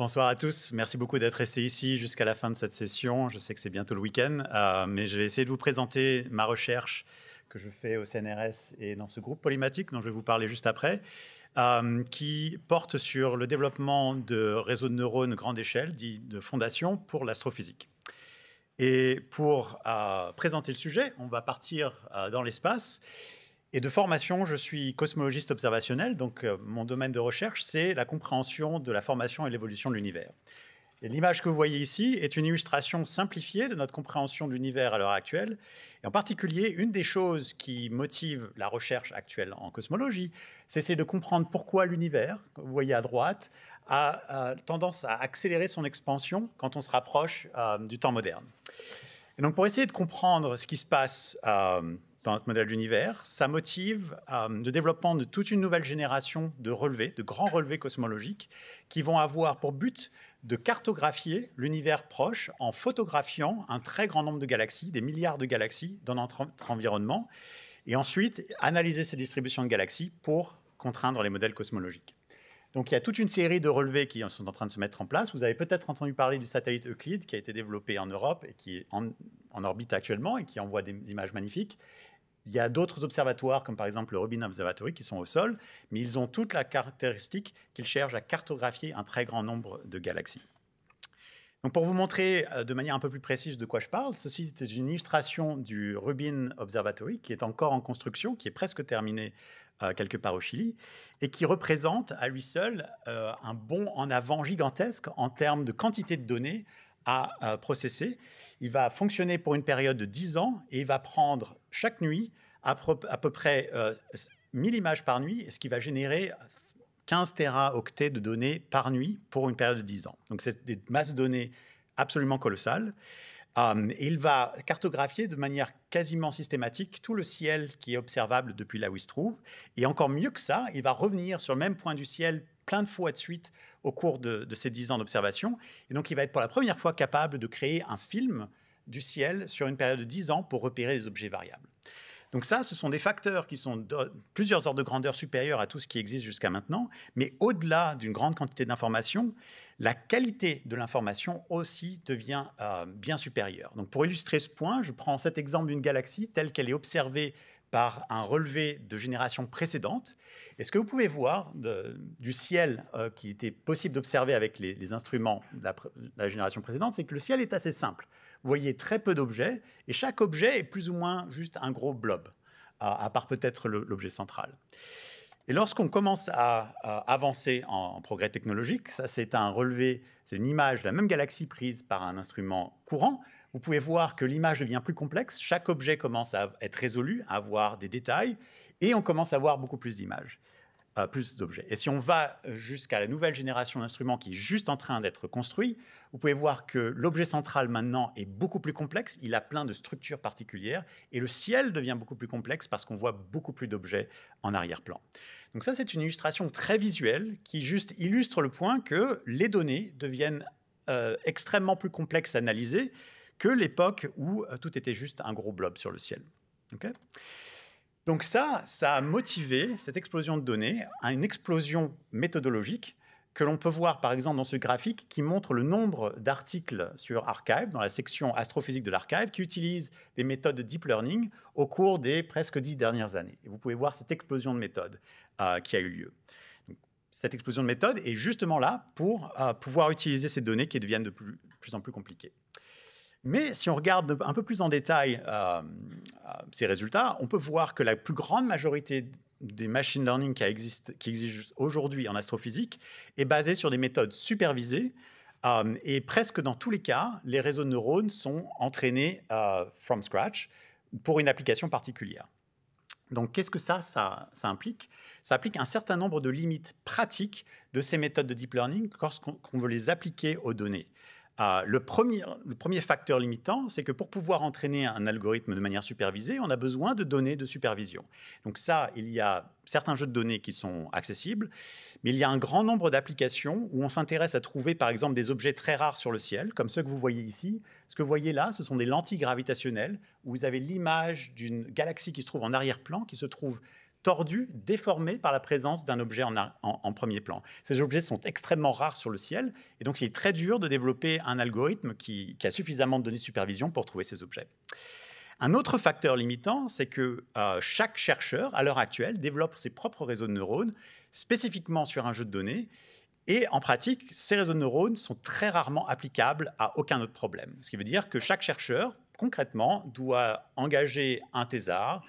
Bonsoir à tous. Merci beaucoup d'être restés ici jusqu'à la fin de cette session. Je sais que c'est bientôt le week-end, euh, mais je vais essayer de vous présenter ma recherche que je fais au CNRS et dans ce groupe polymatique dont je vais vous parler juste après, euh, qui porte sur le développement de réseaux de neurones grande échelle, dit de fondation pour l'astrophysique. Et pour euh, présenter le sujet, on va partir dans l'espace et de formation, je suis cosmologiste observationnel, donc euh, mon domaine de recherche, c'est la compréhension de la formation et l'évolution de l'univers. L'image que vous voyez ici est une illustration simplifiée de notre compréhension de l'univers à l'heure actuelle. Et en particulier, une des choses qui motive la recherche actuelle en cosmologie, c'est essayer de comprendre pourquoi l'univers, vous voyez à droite, a, tendance à accélérer son expansion quand on se rapproche euh, du temps moderne. Et donc pour essayer de comprendre ce qui se passe euh, dans notre modèle d'univers. Ça motive euh, le développement de toute une nouvelle génération de relevés, de grands relevés cosmologiques, qui vont avoir pour but de cartographier l'univers proche en photographiant un très grand nombre de galaxies, des milliards de galaxies dans notre environnement, et ensuite analyser ces distributions de galaxies pour contraindre les modèles cosmologiques. Donc il y a toute une série de relevés qui sont en train de se mettre en place. Vous avez peut-être entendu parler du satellite Euclide qui a été développé en Europe et qui est en, en orbite actuellement et qui envoie des images magnifiques. Il y a d'autres observatoires, comme par exemple le Rubin Observatory, qui sont au sol, mais ils ont toute la caractéristique qu'ils cherchent à cartographier un très grand nombre de galaxies. Donc pour vous montrer euh, de manière un peu plus précise de quoi je parle, ceci c'est une illustration du Rubin Observatory qui est encore en construction, qui est presque terminé euh, quelque part au Chili, et qui représente à lui seul euh, un bond en avant gigantesque en termes de quantité de données à processer il va fonctionner pour une période de 10 ans et il va prendre chaque nuit à, peu près 1000 euh, images par nuit, ce qui va générer 15 téraoctets de données par nuit pour une période de 10 ans. Donc c'est des masses de données absolument colossales. Euh, il va cartographier de manière quasiment systématique tout le ciel qui est observable depuis là où il se trouve. Et encore mieux que ça, il va revenir sur le même point du ciel plein de fois de suite au cours de, ces dix ans d'observation. Et donc, il va être pour la première fois capable de créer un film du ciel sur une période de dix ans pour repérer des objets variables. Donc ça, ce sont des facteurs qui sont de plusieurs ordres de grandeur supérieurs à tout ce qui existe jusqu'à maintenant, mais au-delà d'une grande quantité d'informations, la qualité de l'information aussi devient euh, bien supérieure. Donc pour illustrer ce point, je prends cet exemple d'une galaxie telle qu'elle est observée par un relevé de génération précédente. Et ce que vous pouvez voir du ciel euh, qui était possible d'observer avec les, instruments de la, génération précédente, c'est que le ciel est assez simple. Vous voyez très peu d'objets, et chaque objet est plus ou moins juste un gros blob, à, part peut-être l'objet central. Et lorsqu'on commence à, avancer en, progrès technologique, ça c'est un relevé, c'est une image de la même galaxie prise par un instrument courant, vous pouvez voir que l'image devient plus complexe, chaque objet commence à être résolu, à avoir des détails, et on commence à voir beaucoup plus d'images, euh, plus d'objets. Et si on va jusqu'à la nouvelle génération d'instruments qui est juste en train d'être construit, vous pouvez voir que l'objet central maintenant est beaucoup plus complexe, il a plein de structures particulières, et le ciel devient beaucoup plus complexe parce qu'on voit beaucoup plus d'objets en arrière-plan. Donc ça, c'est une illustration très visuelle qui juste illustre le point que les données deviennent euh, extrêmement plus complexes à analyser que l'époque où euh, tout était juste un gros blob sur le ciel. Donc ça, ça a motivé cette explosion de données à une explosion méthodologique que l'on peut voir par exemple dans ce graphique qui montre le nombre d'articles sur Archive, dans la section astrophysique de l'Archive, qui utilisent des méthodes de deep learning au cours des presque dix dernières années. Et vous pouvez voir cette explosion de méthodes euh, qui a eu lieu. cette explosion de méthodes est justement là pour euh, pouvoir utiliser ces données qui deviennent de plus en plus compliquées. Mais si on regarde un peu plus en détail euh, euh, ces résultats, on peut voir que la plus grande majorité des machine learning qui, existent, qui existent aujourd'hui en astrophysique est basée sur des méthodes supervisées. Euh, et presque dans tous les cas, les réseaux de neurones sont entraînés from scratch pour une application particulière. Donc, qu'est-ce que ça, ça, ça, implique? Ça implique un certain nombre de limites pratiques de ces méthodes de deep learning lorsqu'on veut les appliquer aux données. Ah, le, premier, le premier facteur limitant, c'est que pour pouvoir entraîner un algorithme de manière supervisée, on a besoin de données de supervision. Donc ça, il y a certains jeux de données qui sont accessibles, mais il y a un grand nombre d'applications où on s'intéresse à trouver par exemple des objets très rares sur le ciel, comme ceux que vous voyez ici. Ce que vous voyez là, ce sont des lentilles gravitationnelles, où vous avez l'image d'une galaxie qui se trouve en arrière-plan, qui se trouve tordus, déformés par la présence d'un objet en, premier plan. Ces objets sont extrêmement rares sur le ciel, et donc il est très dur de développer un algorithme qui, a suffisamment de données de supervision pour trouver ces objets. Un autre facteur limitant, c'est que euh, chaque chercheur, à l'heure actuelle, développe ses propres réseaux de neurones spécifiquement sur un jeu de données. Et en pratique, ces réseaux de neurones sont très rarement applicables à aucun autre problème. Ce qui veut dire que chaque chercheur, concrètement, doit engager un thésard,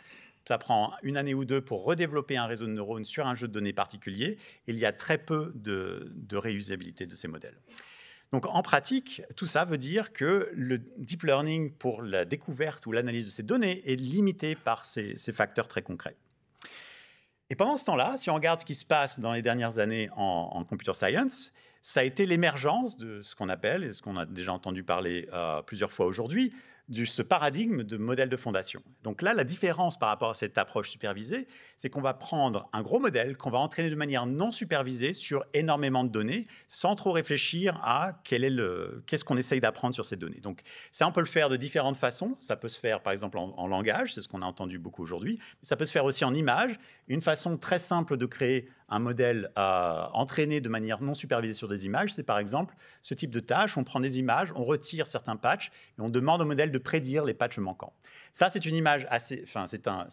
ça prend une année ou deux pour redévelopper un réseau de neurones sur un jeu de données particulier. Il y a très peu de, réusabilité de ces modèles. Donc en pratique, tout ça veut dire que le deep learning pour la découverte ou l'analyse de ces données est limité par ces, facteurs très concrets. Et pendant ce temps-là, si on regarde ce qui se passe dans les dernières années en, computer science, ça a été l'émergence de ce qu'on appelle, et ce qu'on a déjà entendu parler euh, plusieurs fois aujourd'hui, de ce paradigme de modèle de fondation. Donc là, la différence par rapport à cette approche supervisée, c'est qu'on va prendre un gros modèle qu'on va entraîner de manière non supervisée sur énormément de données, sans trop réfléchir à quel est le, qu'est-ce qu'on essaye d'apprendre sur ces données. Donc ça, on peut le faire de différentes façons. Ça peut se faire, par exemple, en, langage, c'est ce qu'on a entendu beaucoup aujourd'hui. Ça peut se faire aussi en image. Une façon très simple de créer un modèle euh, entraîné de manière non supervisée sur des images, c'est par exemple ce type de tâche. On prend des images, on retire certains patchs et on demande au modèle de prédire les patchs manquants. Ça, c'est une image assez, enfin, c'est un,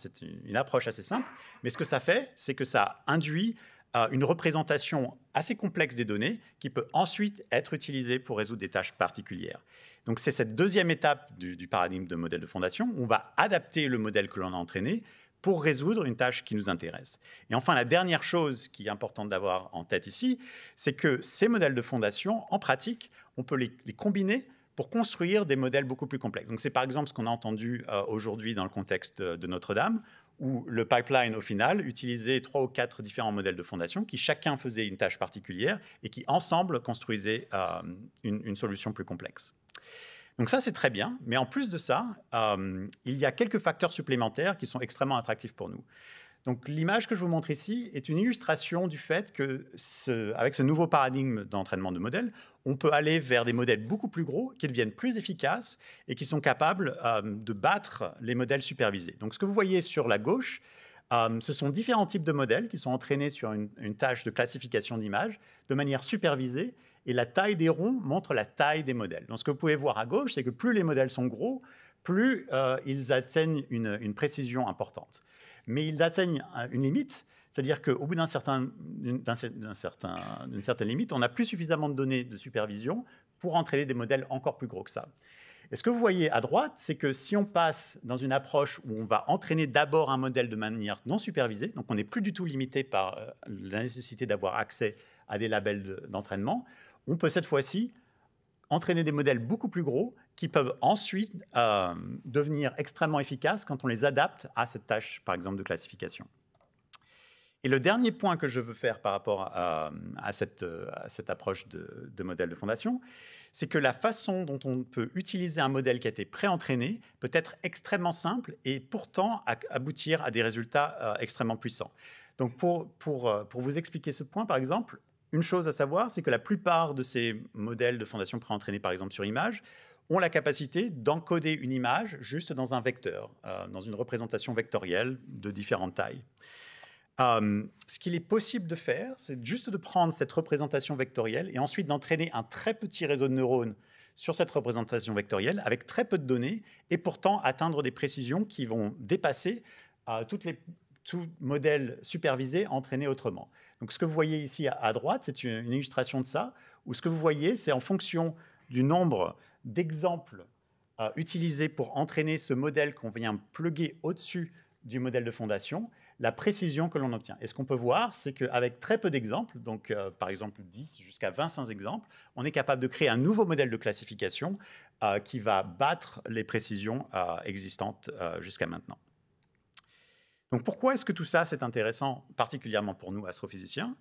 une approche assez simple, mais ce que ça fait, c'est que ça induit euh, une représentation assez complexe des données qui peut ensuite être utilisée pour résoudre des tâches particulières. Donc c'est cette deuxième étape du, paradigme de modèle de fondation. On va adapter le modèle que l'on a entraîné pour résoudre une tâche qui nous intéresse. Et enfin, la dernière chose qui est importante d'avoir en tête ici, c'est que ces modèles de fondation, en pratique, on peut les, combiner pour construire des modèles beaucoup plus complexes. Donc c'est par exemple ce qu'on a entendu euh, aujourd'hui dans le contexte de Notre-Dame, où le pipeline, au final, utilisait trois ou quatre différents modèles de fondation qui chacun faisait une tâche particulière et qui ensemble construisaient euh, une solution plus complexe. Donc ça, c'est très bien. Mais en plus de ça, euh, il y a quelques facteurs supplémentaires qui sont extrêmement attractifs pour nous. Donc l'image que je vous montre ici est une illustration du fait que, avec ce nouveau paradigme d'entraînement de modèles, on peut aller vers des modèles beaucoup plus gros, qui deviennent plus efficaces et qui sont capables euh, de battre les modèles supervisés. Donc ce que vous voyez sur la gauche, euh, ce sont différents types de modèles qui sont entraînés sur une, une tâche de classification d'images de manière supervisée et la taille des ronds montre la taille des modèles. Donc ce que vous pouvez voir à gauche, c'est que plus les modèles sont gros, plus euh, ils atteignent une, précision importante. Mais ils atteignent une limite, c'est-à-dire qu'au bout d'une certain, certain, certaine limite, on n'a plus suffisamment de données de supervision pour entraîner des modèles encore plus gros que ça. Et ce que vous voyez à droite, c'est que si on passe dans une approche où on va entraîner d'abord un modèle de manière non supervisée, donc on n'est plus du tout limité par euh, la nécessité d'avoir accès à des labels d'entraînement, on peut cette fois-ci entraîner des modèles beaucoup plus gros qui peuvent ensuite euh, devenir extrêmement efficaces quand on les adapte à cette tâche, par exemple, de classification. Et le dernier point que je veux faire par rapport à, cette, approche de, de, modèle de fondation, c'est que la façon dont on peut utiliser un modèle qui a été pré-entraîné peut être extrêmement simple et pourtant aboutir à des résultats euh, extrêmement puissants. Donc pour, euh, pour vous expliquer ce point, par exemple, une chose à savoir, c'est que la plupart de ces modèles de fondation pré-entraînés, par exemple sur image, ont la capacité d'encoder une image juste dans un vecteur, euh, dans une représentation vectorielle de différentes tailles. Euh, ce qu'il est possible de faire, c'est juste de prendre cette représentation vectorielle et ensuite d'entraîner un très petit réseau de neurones sur cette représentation vectorielle avec très peu de données et pourtant atteindre des précisions qui vont dépasser euh, les, tout modèle supervisé entraîné autrement. Donc ce que vous voyez ici à, droite, c'est une, illustration de ça, où ce que vous voyez, c'est en fonction du nombre d'exemples euh, utilisés pour entraîner ce modèle qu'on vient plugger au-dessus du modèle de fondation, la précision que l'on obtient. Et ce qu'on peut voir, c'est qu'avec très peu d'exemples, donc euh, par exemple 10 jusqu'à 25 exemples, on est capable de créer un nouveau modèle de classification euh, qui va battre les précisions existantes jusqu'à maintenant. Donc pourquoi est-ce que tout ça, c'est intéressant, particulièrement pour nous, astrophysiciens?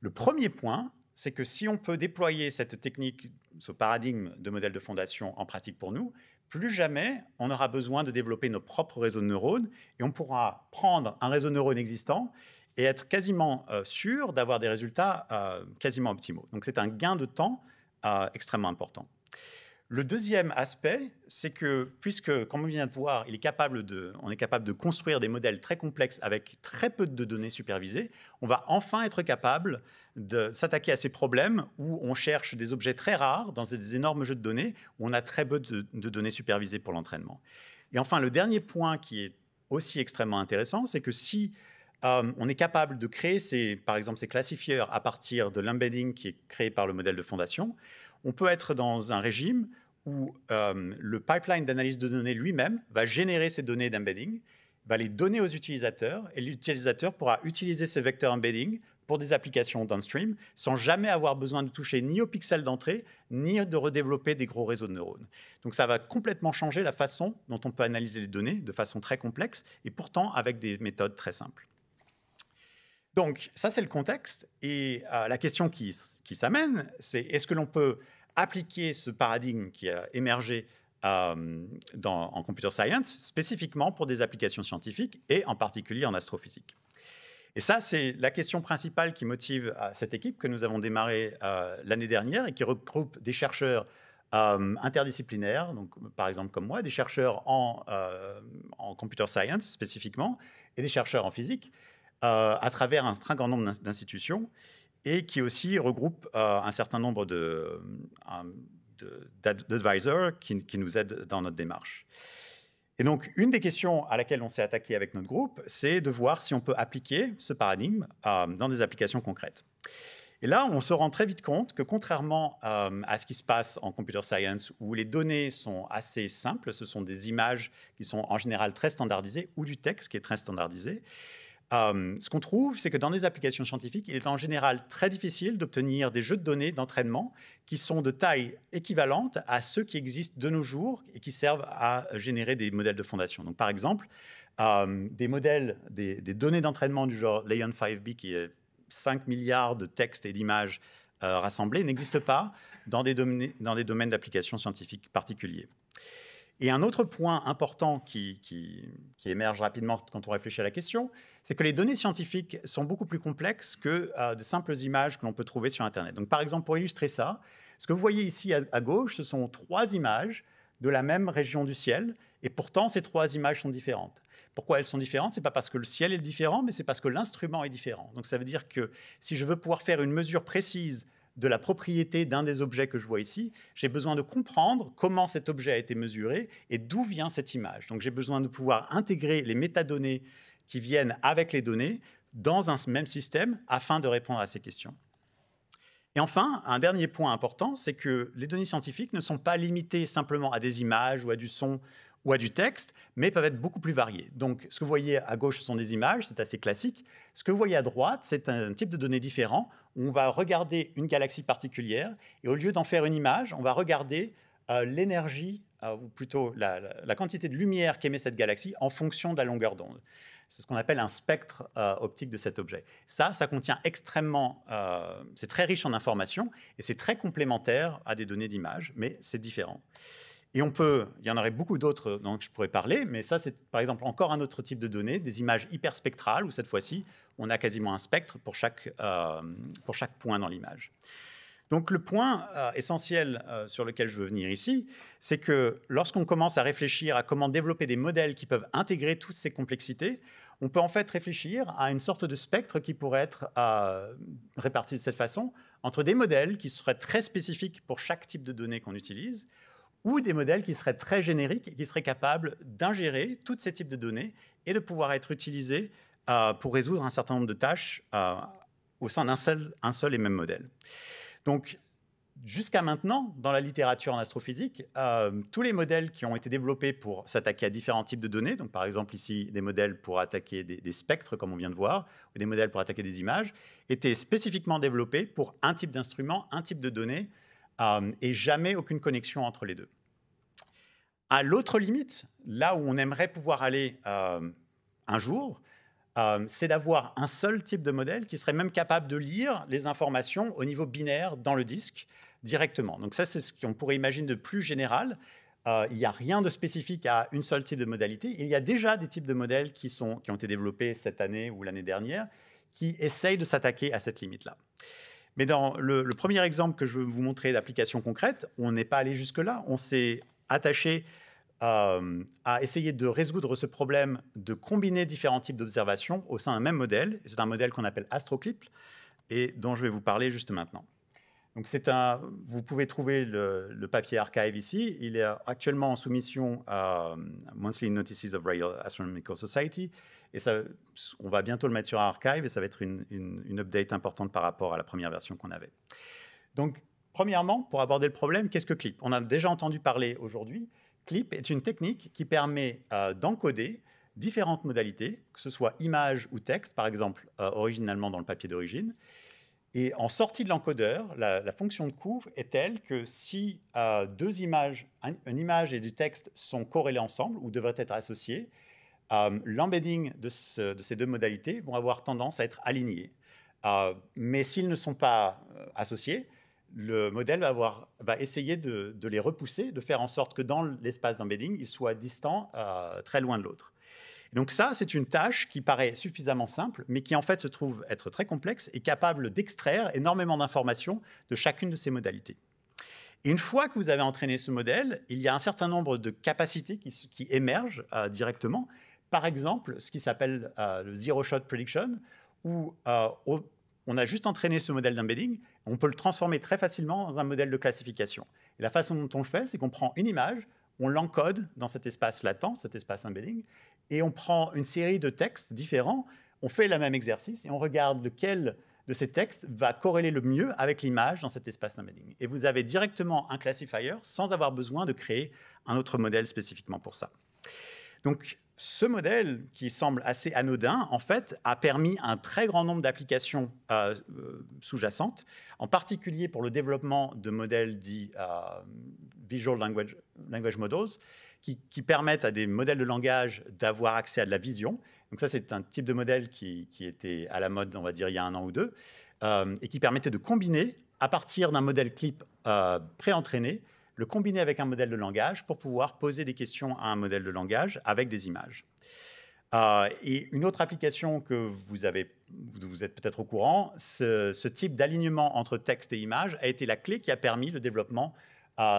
Le premier point, c'est que si on peut déployer cette technique, ce paradigme de modèle de fondation en pratique pour nous, plus jamais on aura besoin de développer nos propres réseaux de neurones et on pourra prendre un réseau de neurones existant et être quasiment euh, sûr d'avoir des résultats euh, quasiment optimaux. Donc c'est un gain de temps euh, extrêmement important. Le deuxième aspect, c'est que puisque, comme on vient de voir, on est capable de construire des modèles très complexes avec très peu de données supervisées, on va enfin être capable de s'attaquer à ces problèmes où on cherche des objets très rares dans des énormes jeux de données où on a très peu de, données supervisées pour l'entraînement. Et enfin, le dernier point qui est aussi extrêmement intéressant, c'est que si euh, on est capable de créer, ces, par exemple, ces classifieurs à partir de l'embedding qui est créé par le modèle de fondation, on peut être dans un régime où euh, le pipeline d'analyse de données lui-même va générer ces données d'embedding, va les donner aux utilisateurs, et l'utilisateur pourra utiliser ces vecteurs embedding pour des applications downstream sans jamais avoir besoin de toucher ni aux pixels d'entrée, ni de redévelopper des gros réseaux de neurones. Donc ça va complètement changer la façon dont on peut analyser les données de façon très complexe, et pourtant avec des méthodes très simples. Donc ça c'est le contexte, et euh, la question qui, qui s'amène, c'est est-ce que l'on peut appliquer ce paradigme qui a émergé euh, en computer science spécifiquement pour des applications scientifiques et en particulier en astrophysique. Et ça, c'est la question principale qui motive euh, cette équipe que nous avons démarrée euh, l'année dernière et qui regroupe des chercheurs interdisciplinaires, donc par exemple comme moi, des chercheurs en computer science spécifiquement et des chercheurs en physique à travers un très grand nombre d'institutions et qui aussi regroupe euh, un certain nombre d'advisors de, qui, qui, nous aident dans notre démarche. Et donc, une des questions à laquelle on s'est attaqué avec notre groupe, c'est de voir si on peut appliquer ce paradigme euh, dans des applications concrètes. Et là, on se rend très vite compte que contrairement euh, à ce qui se passe en computer science, où les données sont assez simples, ce sont des images qui sont en général très standardisées, ou du texte qui est très standardisé, euh, ce qu'on trouve, c'est que dans des applications scientifiques, il est en général très difficile d'obtenir des jeux de données d'entraînement qui sont de taille équivalente à ceux qui existent de nos jours et qui servent à générer des modèles de fondation. Donc, par exemple, euh, des modèles, des, données d'entraînement du genre Leon 5B, qui est 5 milliards de textes et d'images euh, rassemblés, n'existent pas dans des, dans des domaines d'application scientifiques particuliers. Et un autre point important qui, émerge rapidement quand on réfléchit à la question, c'est que les données scientifiques sont beaucoup plus complexes que euh, de simples images que l'on peut trouver sur Internet. Donc, par exemple, pour illustrer ça, ce que vous voyez ici à, gauche, ce sont trois images de la même région du ciel, et pourtant ces trois images sont différentes. Pourquoi elles sont différentes? Ce n'est pas parce que le ciel est différent, mais c'est parce que l'instrument est différent. Donc ça veut dire que si je veux pouvoir faire une mesure précise de la propriété d'un des objets que je vois ici, j'ai besoin de comprendre comment cet objet a été mesuré et d'où vient cette image. Donc j'ai besoin de pouvoir intégrer les métadonnées qui viennent avec les données dans un même système afin de répondre à ces questions. Et enfin, un dernier point important, c'est que les données scientifiques ne sont pas limitées simplement à des images ou à du son ou à du texte, mais peuvent être beaucoup plus variés. Donc, ce que vous voyez à gauche ce sont des images, c'est assez classique. Ce que vous voyez à droite, c'est un type de données différent. Où on va regarder une galaxie particulière, et au lieu d'en faire une image, on va regarder euh, l'énergie, euh, ou plutôt la, quantité de lumière qu'émet cette galaxie en fonction de la longueur d'onde. C'est ce qu'on appelle un spectre euh, optique de cet objet. Ça, ça contient extrêmement, c'est très riche en informations, et c'est très complémentaire à des données d'image, mais c'est différent. Et on peut, il y en aurait beaucoup d'autres dont je pourrais parler, mais ça, c'est par exemple encore un autre type de données, des images hyperspectrales, où cette fois-ci, on a quasiment un spectre pour chaque, euh, pour chaque point dans l'image. Donc le point euh, essentiel euh, sur lequel je veux venir ici, c'est que lorsqu'on commence à réfléchir à comment développer des modèles qui peuvent intégrer toutes ces complexités, on peut en fait réfléchir à une sorte de spectre qui pourrait être réparti de cette façon entre des modèles qui seraient très spécifiques pour chaque type de données qu'on utilise, ou des modèles qui seraient très génériques et qui seraient capables d'ingérer tous ces types de données et de pouvoir être utilisés euh, pour résoudre un certain nombre de tâches euh, au sein d'un seul, et même modèle. Donc, jusqu'à maintenant, dans la littérature en astrophysique, euh, tous les modèles qui ont été développés pour s'attaquer à différents types de données, donc par exemple ici des modèles pour attaquer des, des, spectres, comme on vient de voir, ou des modèles pour attaquer des images, étaient spécifiquement développés pour un type d'instrument, un type de données, euh, et jamais aucune connexion entre les deux. À l'autre limite, là où on aimerait pouvoir aller euh, un jour, euh, c'est d'avoir un seul type de modèle qui serait même capable de lire les informations au niveau binaire dans le disque directement. Donc ça, c'est ce qu'on pourrait imaginer de plus général. il n'y a rien de spécifique à une seule type de modalité. Il y a déjà des types de modèles qui, ont été développés cette année ou l'année dernière qui essayent de s'attaquer à cette limite-là. Mais dans le, premier exemple que je veux vous montrer d'application concrète, on n'est pas allé jusque-là. On s'est attaché euh, à essayer de résoudre ce problème de combiner différents types d'observations au sein d'un même modèle. C'est un modèle qu'on appelle AstroClip et dont je vais vous parler juste maintenant. Donc c'est un, vous pouvez trouver le, papier archive ici. Il est actuellement en soumission à Monthly Notices of Royal Astronomical Society. Et ça, on va bientôt le mettre sur archive et ça va être une, une update importante par rapport à la première version qu'on avait. Donc, premièrement, pour aborder le problème, qu'est-ce que CLIP? On a déjà entendu parler aujourd'hui. CLIP est une technique qui permet euh, d'encoder différentes modalités, que ce soit image ou texte, par exemple, euh, originalement dans le papier d'origine, et en sortie de l'encodeur, la, fonction de coût est telle que si euh, deux images, une image et du texte sont corrélés ensemble ou devraient être associés, euh, l'embedding de, ces deux modalités vont avoir tendance à être alignés. Euh, mais s'ils ne sont pas associés, le modèle va, avoir, va essayer de, de, les repousser, de faire en sorte que dans l'espace d'embedding, ils soient distants très loin de l'autre donc ça, c'est une tâche qui paraît suffisamment simple, mais qui en fait se trouve être très complexe et capable d'extraire énormément d'informations de chacune de ces modalités. une fois que vous avez entraîné ce modèle, il y a un certain nombre de capacités qui, émergent euh, directement. Par exemple, ce qui s'appelle euh, le Zero Shot Prediction, où euh, on a juste entraîné ce modèle d'embedding, on peut le transformer très facilement dans un modèle de classification. Et la façon dont on le fait, c'est qu'on prend une image, on l'encode dans cet espace latent, cet espace embedding, et on prend une série de textes différents, on fait le même exercice et on regarde lequel de ces textes va corréler le mieux avec l'image dans cet espace d'embedding. Et vous avez directement un classifier sans avoir besoin de créer un autre modèle spécifiquement pour ça. Donc, ce modèle, qui semble assez anodin, en fait, a permis un très grand nombre d'applications euh, euh, sous-jacentes, en particulier pour le développement de modèles dits euh, Visual Language, Language Models, qui, permettent à des modèles de langage d'avoir accès à de la vision. Donc ça, c'est un type de modèle qui, était à la mode, on va dire, il y a un an ou deux, euh, et qui permettait de combiner, à partir d'un modèle clip euh, pré-entraîné, le combiner avec un modèle de langage pour pouvoir poser des questions à un modèle de langage avec des images. Euh, et une autre application que vous avez, vous êtes peut-être au courant, ce, ce type d'alignement entre texte et image a été la clé qui a permis le développement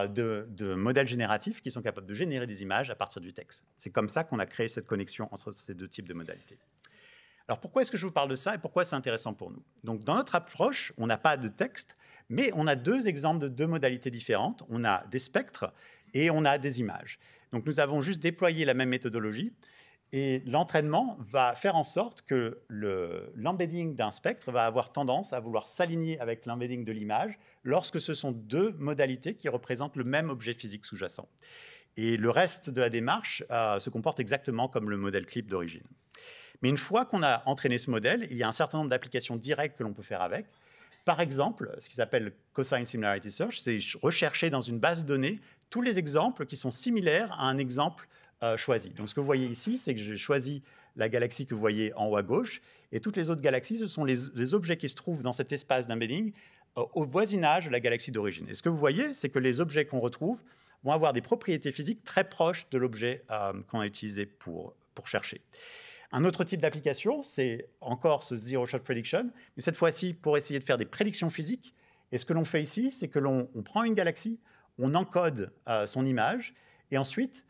de, modèles génératifs qui sont capables de générer des images à partir du texte. C'est comme ça qu'on a créé cette connexion entre ces deux types de modalités. Alors pourquoi est-ce que je vous parle de ça et pourquoi c'est intéressant pour nous? Donc dans notre approche, on n'a pas de texte, mais on a deux exemples de deux modalités différentes. On a des spectres et on a des images. Donc nous avons juste déployé la même méthodologie et l'entraînement va faire en sorte que l'embedding d'un spectre va avoir tendance à vouloir s'aligner avec l'embedding de l'image lorsque ce sont deux modalités qui représentent le même objet physique sous-jacent. Et le reste de la démarche euh, se comporte exactement comme le modèle clip d'origine. Mais une fois qu'on a entraîné ce modèle, il y a un certain nombre d'applications directes que l'on peut faire avec. Par exemple, ce qui s'appelle Cosine Similarity Search, c'est rechercher dans une base de données tous les exemples qui sont similaires à un exemple euh. Donc ce que vous voyez ici, c'est que j'ai choisi la galaxie que vous voyez en haut à gauche, et toutes les autres galaxies, ce sont les, objets qui se trouvent dans cet espace d'embedding euh, au voisinage de la galaxie d'origine. Et ce que vous voyez, c'est que les objets qu'on retrouve vont avoir des propriétés physiques très proches de l'objet euh, qu'on a utilisé pour, pour chercher. Un autre type d'application, c'est encore ce Zero Shot Prediction, mais cette fois-ci pour essayer de faire des prédictions physiques. Et ce que l'on fait ici, c'est que l'on prend une galaxie, on encode son image, et ensuite,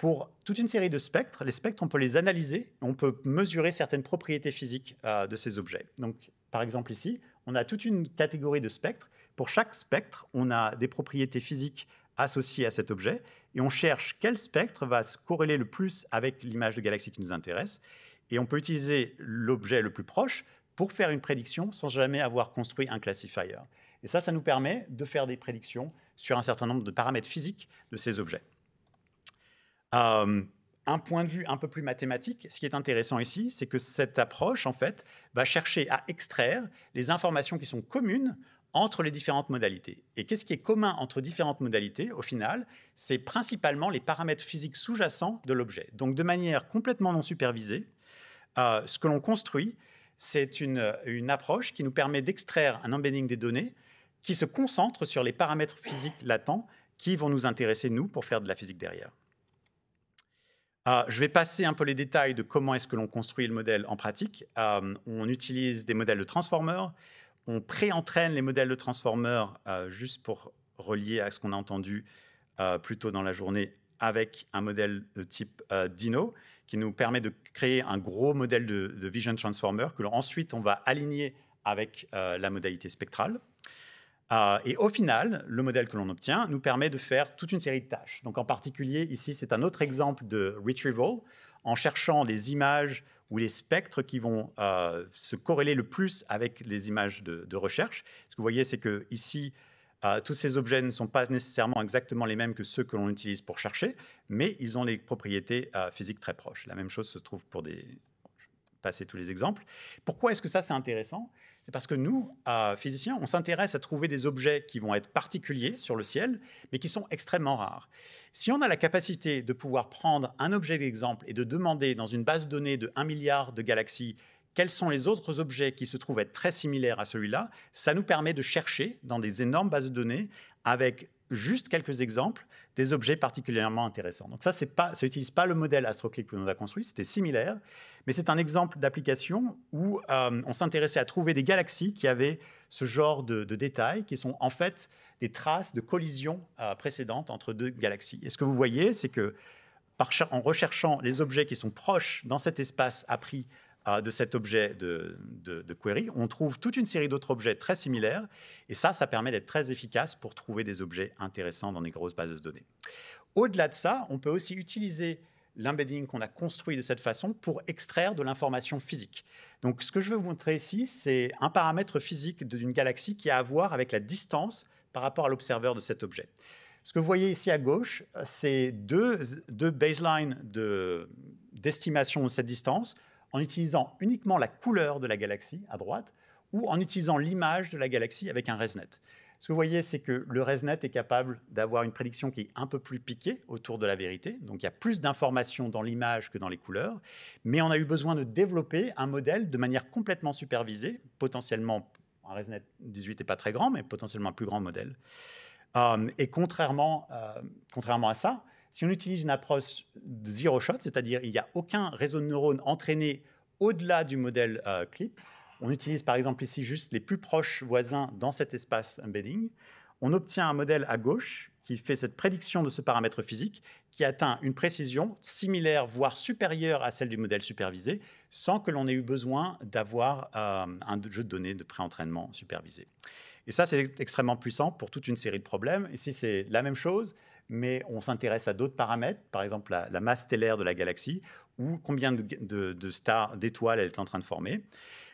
pour toute une série de spectres. Les spectres, on peut les analyser, on peut mesurer certaines propriétés physiques euh, de ces objets. Donc, par exemple ici, on a toute une catégorie de spectres. Pour chaque spectre, on a des propriétés physiques associées à cet objet, et on cherche quel spectre va se corréler le plus avec l'image de galaxie qui nous intéresse. Et on peut utiliser l'objet le plus proche pour faire une prédiction sans jamais avoir construit un classifier. Et ça, ça nous permet de faire des prédictions sur un certain nombre de paramètres physiques de ces objets. Euh, un point de vue un peu plus mathématique, ce qui est intéressant ici, c'est que cette approche, en fait, va chercher à extraire les informations qui sont communes entre les différentes modalités. Et qu'est-ce qui est commun entre différentes modalités, au final? C'est principalement les paramètres physiques sous-jacents de l'objet. Donc, de manière complètement non supervisée, euh, ce que l'on construit, c'est une, une, approche qui nous permet d'extraire un embedding des données qui se concentre sur les paramètres physiques latents qui vont nous intéresser, nous, pour faire de la physique derrière. Euh, je vais passer un peu les détails de comment est-ce que l'on construit le modèle en pratique. Euh, on utilise des modèles de transformers, on pré-entraîne les modèles de transformeurs juste pour relier à ce qu'on a entendu plus tôt dans la journée avec un modèle de type Dino qui nous permet de créer un gros modèle de, Vision Transformer que ensuite on va aligner avec la modalité spectrale. Et au final, le modèle que l'on obtient nous permet de faire toute une série de tâches. Donc en particulier, ici, c'est un autre exemple de retrieval en cherchant les images ou les spectres qui vont euh, se corréler le plus avec les images de, recherche. Ce que vous voyez, c'est que ici, euh, tous ces objets ne sont pas nécessairement exactement les mêmes que ceux que l'on utilise pour chercher, mais ils ont des propriétés euh, physiques très proches. La même chose se trouve pour des... Je vais passer tous les exemples. Pourquoi est-ce que ça, c'est intéressant? C'est parce que nous, physiciens, on s'intéresse à trouver des objets qui vont être particuliers sur le ciel, mais qui sont extrêmement rares. Si on a la capacité de pouvoir prendre un objet d'exemple et de demander dans une base de données de 1 milliard de galaxies quels sont les autres objets qui se trouvent être très similaires à celui-là, ça nous permet de chercher dans des énormes bases de données avec juste quelques exemples des objets particulièrement intéressants. Donc ça, ça n'utilise pas le modèle AstroClick que nous a construit, c'était similaire, mais c'est un exemple d'application où euh, on s'intéressait à trouver des galaxies qui avaient ce genre de, détails, qui sont en fait des traces de collisions euh, précédentes entre deux galaxies. Et ce que vous voyez, c'est que en recherchant les objets qui sont proches dans cet espace appris de cet objet de, query, on trouve toute une série d'autres objets très similaires. Et ça, ça permet d'être très efficace pour trouver des objets intéressants dans des grosses bases de données. Au-delà de ça, on peut aussi utiliser l'embedding qu'on a construit de cette façon pour extraire de l'information physique. Donc, ce que je veux vous montrer ici, c'est un paramètre physique d'une galaxie qui a à voir avec la distance par rapport à l'observeur de cet objet. Ce que vous voyez ici à gauche, c'est deux, deux baselines d'estimation de cette distance en utilisant uniquement la couleur de la galaxie à droite ou en utilisant l'image de la galaxie avec un ResNet. Ce que vous voyez, c'est que le ResNet est capable d'avoir une prédiction qui est un peu plus piquée autour de la vérité. Donc il y a plus d'informations dans l'image que dans les couleurs. Mais on a eu besoin de développer un modèle de manière complètement supervisée, potentiellement, un ResNet 18 n'est pas très grand, mais potentiellement un plus grand modèle. Euh, et euh, contrairement à ça, si on utilise une approche de zero shot, c'est-à-dire il n'y a aucun réseau de neurones entraîné au-delà du modèle euh, CLIP, on utilise par exemple ici juste les plus proches voisins dans cet espace embedding, on obtient un modèle à gauche qui fait cette prédiction de ce paramètre physique qui atteint une précision similaire, voire supérieure à celle du modèle supervisé, sans que l'on ait eu besoin d'avoir euh, un jeu de données de pré-entraînement supervisé. Et ça, c'est extrêmement puissant pour toute une série de problèmes. Ici, c'est la même chose mais on s'intéresse à d'autres paramètres, par exemple la, masse stellaire de la galaxie ou combien de, stars, d'étoiles elle est en train de former.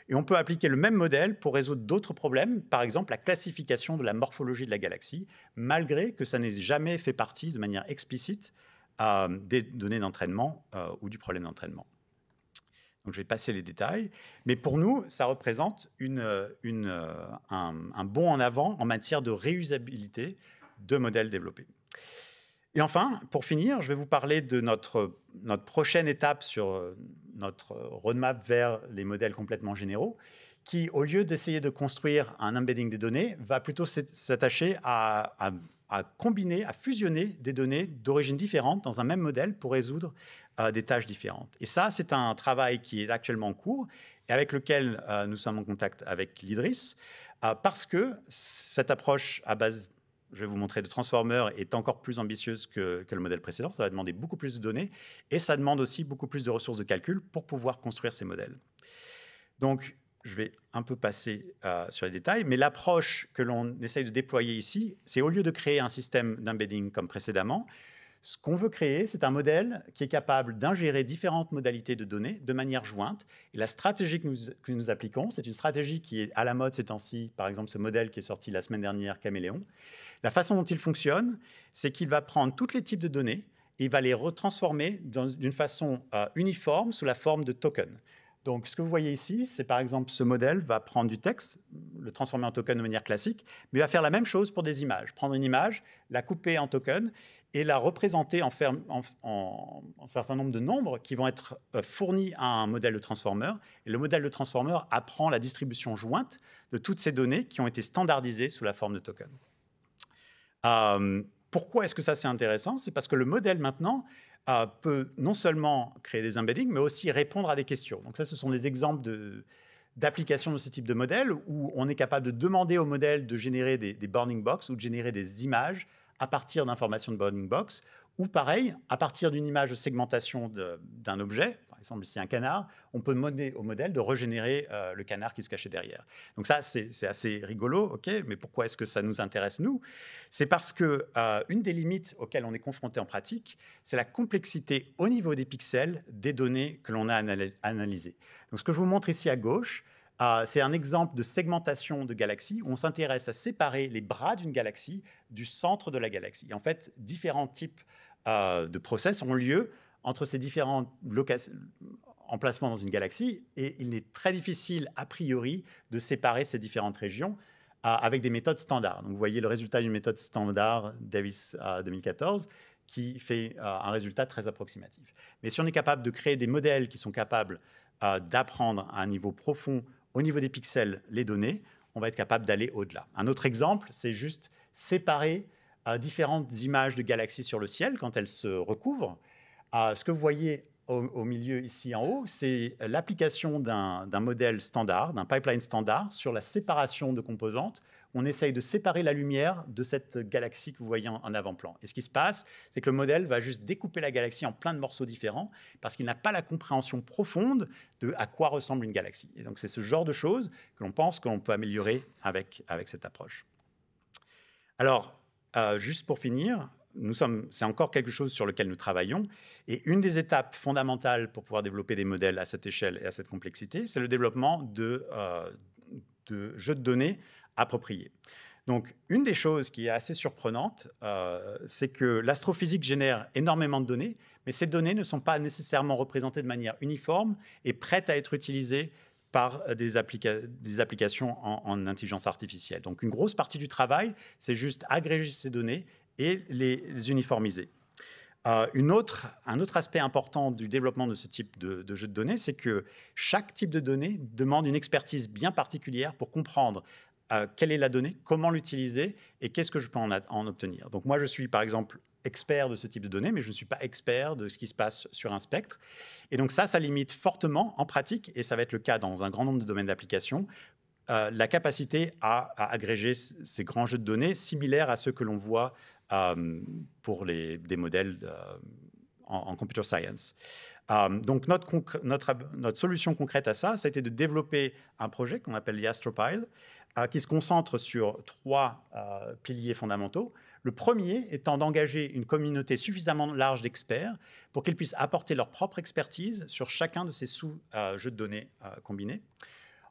Et on peut appliquer le même modèle pour résoudre d'autres problèmes, par exemple la classification de la morphologie de la galaxie, malgré que ça n'ait jamais fait partie de manière explicite euh, des données d'entraînement euh, ou du problème d'entraînement. Donc je vais passer les détails, mais pour nous, ça représente un, un bond en avant en matière de réusabilité de modèles développés. Et enfin, pour finir, je vais vous parler de notre, notre prochaine étape sur euh, notre roadmap vers les modèles complètement généraux, qui, au lieu d'essayer de construire un embedding des données, va plutôt s'attacher à, combiner, à fusionner des données d'origine différente dans un même modèle pour résoudre euh, des tâches différentes. Et ça, c'est un travail qui est actuellement en cours et avec lequel euh, nous sommes en contact avec l'IDRIS, parce que cette approche à base je vais vous montrer, de Transformer est encore plus ambitieuse que, le modèle précédent. Ça va demander beaucoup plus de données et ça demande aussi beaucoup plus de ressources de calcul pour pouvoir construire ces modèles. Donc, je vais un peu passer euh, sur les détails, mais l'approche que l'on essaye de déployer ici, c'est au lieu de créer un système d'embedding comme précédemment, ce qu'on veut créer, c'est un modèle qui est capable d'ingérer différentes modalités de données de manière jointe. Et la stratégie que nous, appliquons, c'est une stratégie qui est à la mode ces temps-ci, par exemple ce modèle qui est sorti la semaine dernière, Caméléon, la façon dont il fonctionne, c'est qu'il va prendre tous les types de données et il va les retransformer d'une façon euh, uniforme sous la forme de tokens. Donc, ce que vous voyez ici, c'est par exemple ce modèle va prendre du texte, le transformer en token de manière classique, mais il va faire la même chose pour des images. Prendre une image, la couper en token et la représenter en, un certain nombre de nombres qui vont être euh, fournis à un modèle de transformer. Et le modèle de transformer apprend la distribution jointe de toutes ces données qui ont été standardisées sous la forme de token. Euh, pourquoi est-ce que ça c'est intéressant? C'est parce que le modèle maintenant euh, peut non seulement créer des embeddings, mais aussi répondre à des questions. Donc ça, ce sont des exemples de, d'application de ce type de modèle où on est capable de demander au modèle de générer des, bounding box ou de générer des images à partir d'informations de bounding box ou pareil, à partir d'une image de segmentation d'un objet, par exemple ici un canard, on peut demander au modèle de régénérer euh, le canard qui se cachait derrière. Donc ça, c'est assez rigolo, ok, mais pourquoi est-ce que ça nous intéresse, nous? C'est parce que euh, une des limites auxquelles on est confronté en pratique, c'est la complexité au niveau des pixels des données que l'on a analysées. Donc ce que je vous montre ici à gauche, euh, c'est un exemple de segmentation de galaxies où on s'intéresse à séparer les bras d'une galaxie du centre de la galaxie. En fait, différents types euh, de process ont lieu entre ces différents emplacements dans une galaxie et il est très difficile a priori de séparer ces différentes régions euh, avec des méthodes standards. Donc, vous voyez le résultat d'une méthode standard Davis 2014 qui fait un résultat très approximatif. Mais si on est capable de créer des modèles qui sont capables d'apprendre à un niveau profond au niveau des pixels les données, on va être capable d'aller au-delà. Un autre exemple, c'est juste séparer euh, différentes images de galaxies sur le ciel quand elles se recouvrent. Euh, ce que vous voyez au, milieu ici en haut, c'est l'application d'un modèle standard, d'un pipeline standard sur la séparation de composantes on essaye de séparer la lumière de cette galaxie que vous voyez en, avant-plan. Et ce qui se passe, c'est que le modèle va juste découper la galaxie en plein de morceaux différents parce qu'il n'a pas la compréhension profonde de à quoi ressemble une galaxie. Et donc c'est ce genre de choses que l'on pense que l'on peut améliorer avec, cette approche. Alors, euh, juste pour finir, c'est encore quelque chose sur lequel nous travaillons. Et une des étapes fondamentales pour pouvoir développer des modèles à cette échelle et à cette complexité, c'est le développement de, euh, de jeux de données approprié. Donc, une des choses qui est assez surprenante, euh, c'est que l'astrophysique génère énormément de données, mais ces données ne sont pas nécessairement représentées de manière uniforme et prêtes à être utilisées par des, des applications en, intelligence artificielle. Donc, une grosse partie du travail, c'est juste agréger ces données et les, uniformiser. Euh, une autre, un autre aspect important du développement de ce type de jeu de données, c'est que chaque type de données demande une expertise bien particulière pour comprendre quelle est la donnée, comment l'utiliser et qu'est-ce que je peux en, obtenir. Donc moi, je suis par exemple expert de ce type de données, mais je ne suis pas expert de ce qui se passe sur un spectre. Et donc ça, ça limite fortement en pratique, et ça va être le cas dans un grand nombre de domaines d'application, euh, la capacité à, agréger ces grands jeux de données similaires à ceux que l'on voit euh, pour des modèles euh, en, computer science. Donc notre, solution concrète à ça, ça a été de développer un projet qu'on appelle the Astropile, euh, qui se concentre sur trois euh, piliers fondamentaux. Le premier étant d'engager une communauté suffisamment large d'experts pour qu'ils puissent apporter leur propre expertise sur chacun de ces sous-jeux euh, de données combinés.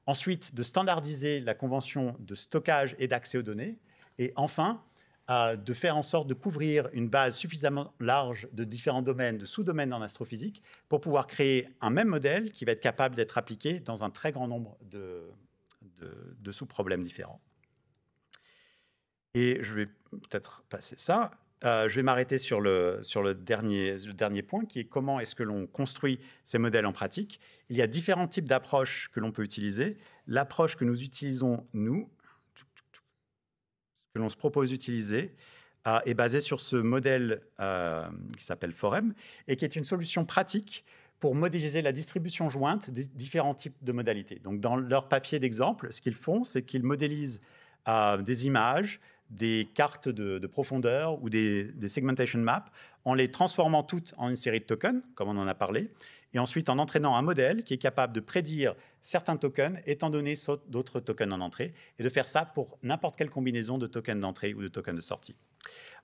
Ensuite, de standardiser la convention de stockage et d'accès aux données. Et enfin, de faire en sorte de couvrir une base suffisamment large de différents domaines, de sous-domaines en astrophysique, pour pouvoir créer un même modèle qui va être capable d'être appliqué dans un très grand nombre de, sous-problèmes différents. Et je vais peut-être passer ça. Euh, je vais m'arrêter sur, le, dernier, point, qui est comment est-ce que l'on construit ces modèles en pratique. Il y a différents types d'approches que l'on peut utiliser. L'approche que nous utilisons, nous, que l'on se propose d'utiliser, euh, est basée sur ce modèle euh, qui s'appelle Forem et qui est une solution pratique pour modéliser la distribution jointe des différents types de modalités. Donc, dans leur papier d'exemple, ce qu'ils font, c'est qu'ils modélisent euh, des images, des cartes de, profondeur ou des, segmentation maps en les transformant toutes en une série de tokens, comme on en a parlé, et ensuite en entraînant un modèle qui est capable de prédire certains tokens étant donné d'autres tokens en entrée, et de faire ça pour n'importe quelle combinaison de tokens d'entrée ou de tokens de sortie.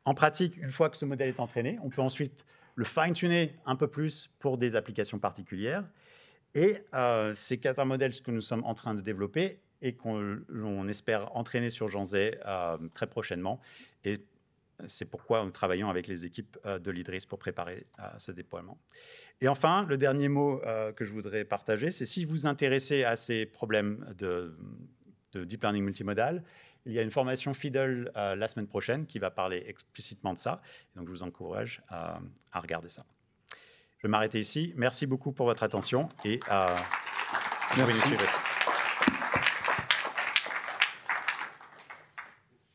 En pratique, une fois que ce modèle est entraîné, on peut ensuite le fine-tuner un peu plus pour des applications particulières. Et euh, c'est un modèle que nous sommes en train de développer et qu'on espère entraîner sur Jean Zay euh, très prochainement. C'est pourquoi nous travaillons avec les équipes euh, de l'IDRIS pour préparer ce déploiement. Et enfin, le dernier mot que je voudrais partager, c'est si vous vous intéressez à ces problèmes de, de deep learning multimodal, il y a une formation FIDLE euh, la semaine prochaine qui va parler explicitement de ça. Donc, je vous encourage à, regarder ça. Je vais m'arrêter ici. Merci beaucoup pour votre attention et euh, Merci.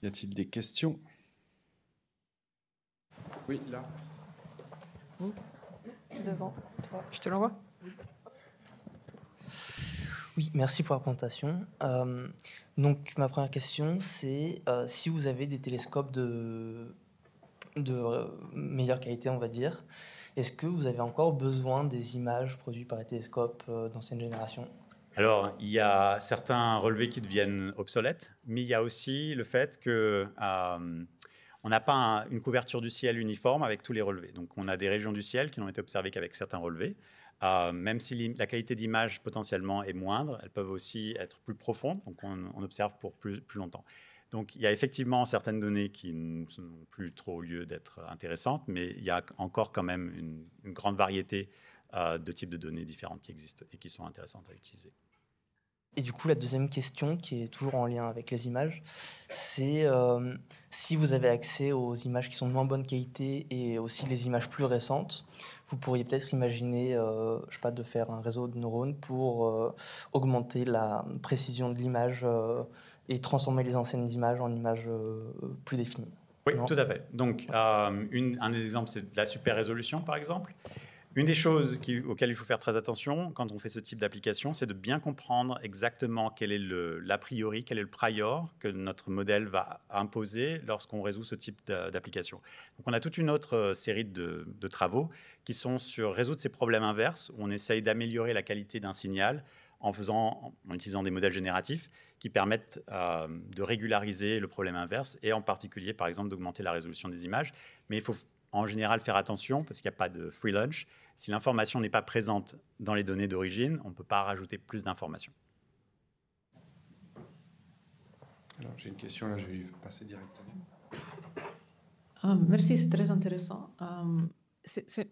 Y a-t-il des questions? Oui, là. Devant toi. Je te l'envoie? Oui, merci pour la présentation. Euh, donc, ma première question, c'est euh, si vous avez des télescopes de, de euh, meilleure qualité, on va dire, est-ce que vous avez encore besoin des images produites par les télescopes d'ancienne génération? Alors, il y a certains relevés qui deviennent obsolètes, mais il y a aussi le fait que on n'a pas une couverture du ciel uniforme avec tous les relevés. Donc, on a des régions du ciel qui n'ont été observées qu'avec certains relevés. Euh, même si la qualité d'image potentiellement est moindre, elles peuvent aussi être plus profondes, donc on, observe pour plus, longtemps. Donc il y a effectivement certaines données qui n'ont plus trop lieu d'être intéressantes, mais il y a encore quand même une, grande variété euh, de types de données différentes qui existent et qui sont intéressantes à utiliser. Et du coup, la deuxième question, qui est toujours en lien avec les images, c'est euh, si vous avez accès aux images qui sont de moins bonne qualité et aussi les images plus récentes, vous pourriez peut-être imaginer, euh, je sais pas, de faire un réseau de neurones pour euh, augmenter la précision de l'image et transformer les anciennes images en images plus définies. Oui, tout à fait. Donc, une, un des exemples, c'est la super résolution, par exemple. Une des choses auxquelles il faut faire très attention quand on fait ce type d'application, c'est de bien comprendre exactement quel est l'a priori, quel est le prior que notre modèle va imposer lorsqu'on résout ce type d'application. Donc on a toute une autre euh, série de, travaux qui sont sur résoudre ces problèmes inverses, où on essaye d'améliorer la qualité d'un signal en, faisant, en utilisant des modèles génératifs qui permettent euh, de régulariser le problème inverse et en particulier, par exemple, d'augmenter la résolution des images. Mais il faut en général faire attention parce qu'il n'y a pas de free lunch si l'information n'est pas présente dans les données d'origine, on ne peut pas rajouter plus d'informations. Alors j'ai une question, là je vais passer directement. Ah, merci, c'est très intéressant. Euh,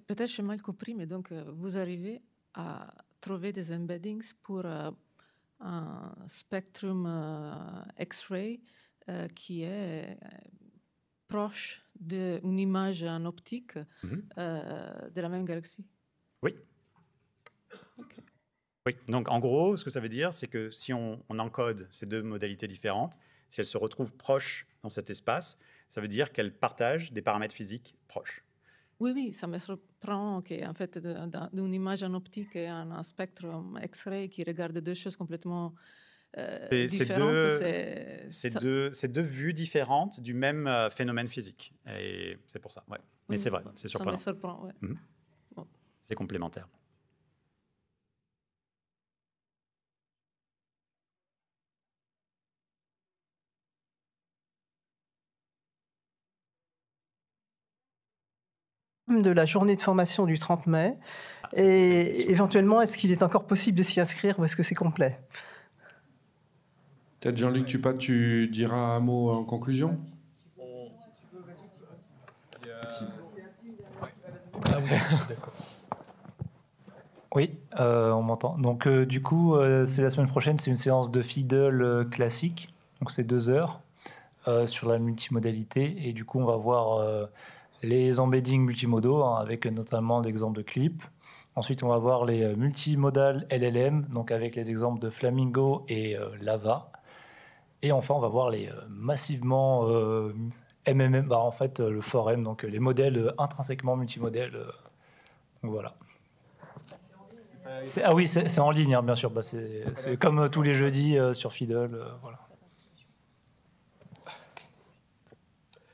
peut-être j'ai mal compris, mais donc euh, vous arrivez à trouver des embeddings pour euh, un spectrum X-ray qui est proche d'une image en optique mhm. de la même galaxie. Oui. Oui, donc en gros, ce que ça veut dire, c'est que si on, encode ces deux modalités différentes, si elles se retrouvent proches dans cet espace, ça veut dire qu'elles partagent des paramètres physiques proches. Oui, oui, ça me surprend qu'en fait, d'une image en optique et un spectre X-ray qui regarde deux choses complètement euh, différentes. C'est deux, deux, vues différentes du même euh, phénomène physique. Et c'est pour ça, ouais. Mais c'est vrai, c'est surprenant. Ça me surprend, ouais. Mhm c'est complémentaire. de la journée de formation du 30 mai. Ah, Et éventuellement, est-ce qu'il est encore possible de s'y inscrire ou est-ce que c'est complet? Peut-être Jean-Luc, tu, tu diras un mot en conclusion? Oui, euh, on m'entend. Donc euh, du coup, euh, c'est la semaine prochaine, c'est une séance de Fiddle classique. Donc c'est deux heures sur la multimodalité. Et du coup, on va voir les embeddings multimodaux, hein, avec notamment l'exemple de clip. Ensuite, on va voir les multimodal LLM, donc avec les exemples de Flamingo et Lava. Et enfin, on va voir les massivement MMM, bah, en fait, le forum, donc les modèles intrinsèquement multimodèles. donc voilà ah oui, c'est en ligne, hein, bien sûr. Bah, c'est comme tous les jeudis euh, sur Fiddle. Euh, voilà.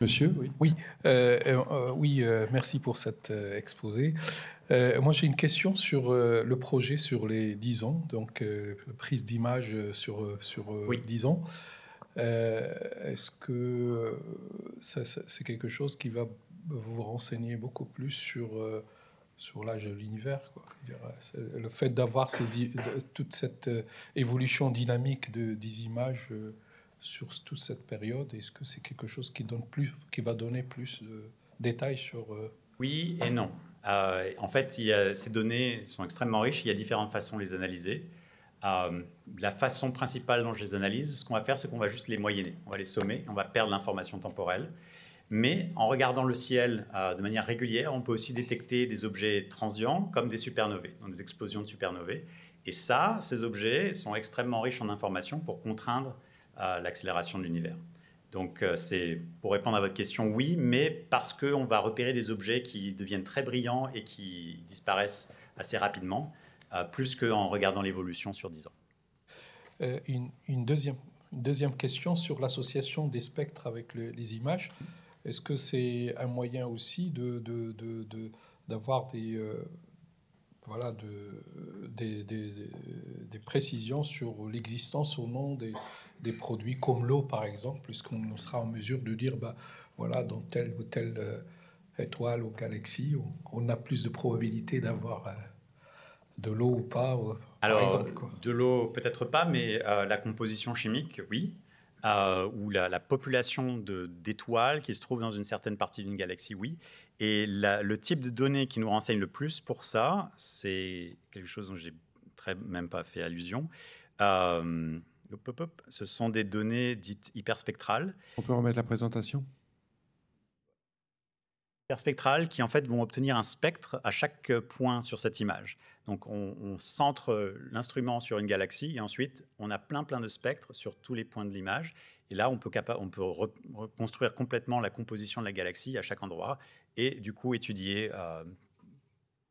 Monsieur, oui. Oui, euh, oui merci pour cet exposé. moi, j'ai une question sur le projet sur les 10 ans, donc prise d'image sur, sur 10 ans. Est-ce que c'est quelque chose qui va vous renseigner beaucoup plus sur sur l'âge de l'univers. Le fait d'avoir toute cette euh, évolution dynamique de, des images euh, sur toute cette période, est-ce que c'est quelque chose qui, donne plus, qui va donner plus de détails sur... Euh, oui et non. en fait, ces données sont extrêmement riches, il y a différentes façons de les analyser. la façon principale dont je les analyse, ce qu'on va faire, c'est qu'on va juste les moyenner. On va les sommer, on va perdre l'information temporelle. Mais en regardant le ciel euh, de manière régulière, on peut aussi détecter des objets transients comme des supernovae, donc des explosions de supernovae. Et ça, ces objets sont extrêmement riches en informations pour contraindre euh, l'accélération de l'univers. Donc, euh, c'est pour répondre à votre question, oui, mais parce qu'on va repérer des objets qui deviennent très brillants et qui disparaissent assez rapidement, plus qu'en regardant l'évolution sur 10 ans. une deuxième question sur l'association des spectres avec les images. Est-ce que c'est un moyen aussi de, d'avoir des, voilà, de, des, des, précisions sur l'existence ou non des, produits comme l'eau, par exemple, puisqu'on sera en mesure de dire, bah, voilà, dans telle ou telle euh, étoile ou galaxie, on, a plus de probabilité d'avoir euh, de l'eau ou pas. Euh, Alors, de l'eau, peut-être pas, mais la composition chimique, oui. Ou la, la population d'étoiles qui se trouvent dans une certaine partie d'une galaxie, oui. Et le type de données qui nous renseigne le plus pour ça, c'est quelque chose dont j'ai très même pas fait allusion. Euh, ce sont des données dites hyperspectrales. On peut remettre la présentation? Hyperspectrales qui en fait vont obtenir un spectre à chaque point sur cette image. Donc on, centre l'instrument sur une galaxie et ensuite on a plein plein de spectres sur tous les points de l'image. Et là on peut, on peut reconstruire complètement la composition de la galaxie à chaque endroit et du coup étudier euh,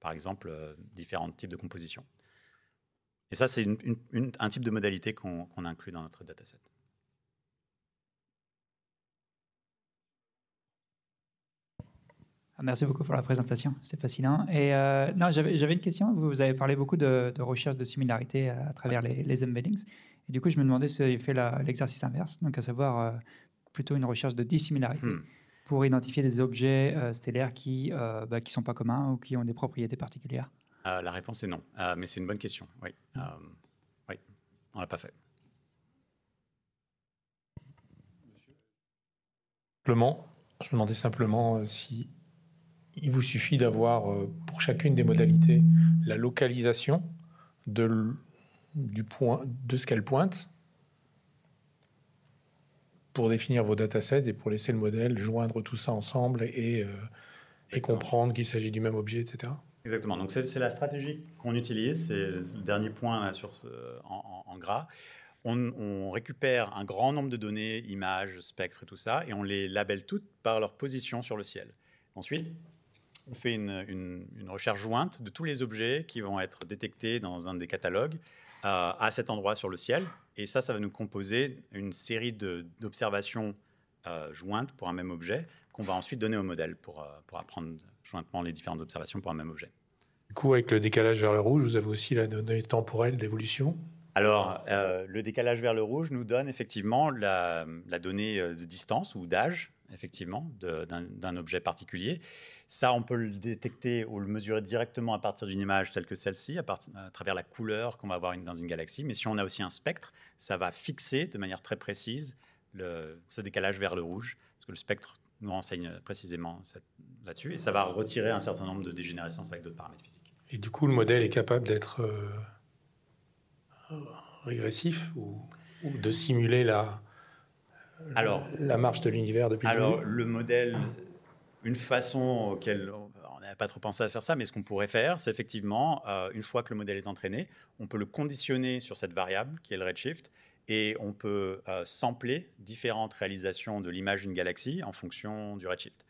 par exemple euh, différents types de compositions. Et ça, c'est un type de modalité qu'on inclut dans notre dataset. Merci beaucoup pour la présentation, c'est fascinant. Et euh, non, j'avais une question. Vous avez parlé beaucoup de, recherche de similarité à, travers les, embeddings. Et du coup, je me demandais si vous avez fait l'exercice inverse, donc à savoir euh, plutôt une recherche de dissimilarité hmm. pour identifier des objets euh, stellaires qui ne bah, qui sont pas communs ou qui ont des propriétés particulières. Euh, la réponse est non, euh, mais c'est une bonne question. Oui, euh, oui on l'a pas fait. Simplement, je me demandais simplement si il vous suffit d'avoir pour chacune des modalités la localisation de, du point, de ce qu'elle pointe pour définir vos datasets et pour laisser le modèle joindre tout ça ensemble et, et comprendre qu'il s'agit du même objet, etc. Exactement. Donc c'est la stratégie qu'on utilise. C'est le dernier point sur ce, en, gras. On, récupère un grand nombre de données, images, spectres et tout ça, et on les labelle toutes par leur position sur le ciel. Ensuite, on fait une, recherche jointe de tous les objets qui vont être détectés dans un des catalogues euh, à cet endroit sur le ciel. Et ça, ça va nous composer une série d'observations euh, jointes pour un même objet qu'on va ensuite donner au modèle pour, euh, pour apprendre jointement les différentes observations pour un même objet. Du coup, avec le décalage vers le rouge, vous avez aussi la donnée temporelle d'évolution alors, euh, le décalage vers le rouge nous donne effectivement la, donnée de distance ou d'âge, effectivement, d'un objet particulier. Ça, on peut le détecter ou le mesurer directement à partir d'une image telle que celle-ci, à, travers la couleur qu'on va avoir dans une galaxie. Mais si on a aussi un spectre, ça va fixer de manière très précise ce décalage vers le rouge, parce que le spectre nous renseigne précisément là-dessus, et ça va retirer un certain nombre de dégénérescences avec d'autres paramètres physiques. Et du coup, le modèle est capable d'être euh, régressif ou, de simuler la, alors, la marche de l'univers depuis Alors, le, modèle, une façon auquel on n'avait pas trop pensé à faire ça, mais ce qu'on pourrait faire, c'est effectivement, euh, une fois que le modèle est entraîné, on peut le conditionner sur cette variable qui est le redshift, et on peut euh, sampler différentes réalisations de l'image d'une galaxie en fonction du redshift.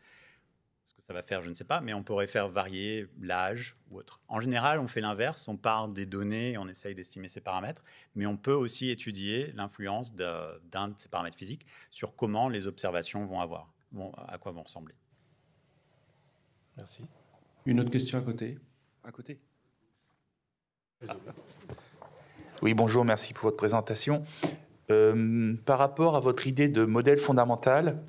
Que ça va faire, je ne sais pas, mais on pourrait faire varier l'âge ou autre. En général, on fait l'inverse, on part des données et on essaye d'estimer ces paramètres, mais on peut aussi étudier l'influence d'un de, ces paramètres physiques sur comment les observations vont avoir, vont, à quoi vont ressembler. Merci. Une autre question à côté? À côté oui, bonjour, merci pour votre présentation. Euh, par rapport à votre idée de modèle fondamental,